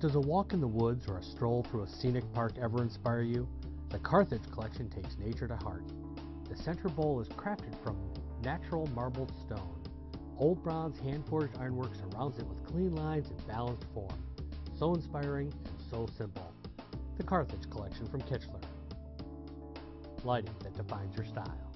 Does a walk in the woods or a stroll through a scenic park ever inspire you? The Carthage collection takes nature to heart. The center bowl is crafted from natural marbled stone. Old bronze hand-forged ironwork surrounds it with clean lines and balanced form. So inspiring and so simple. The Carthage collection from Kichler. Lighting that defines your style.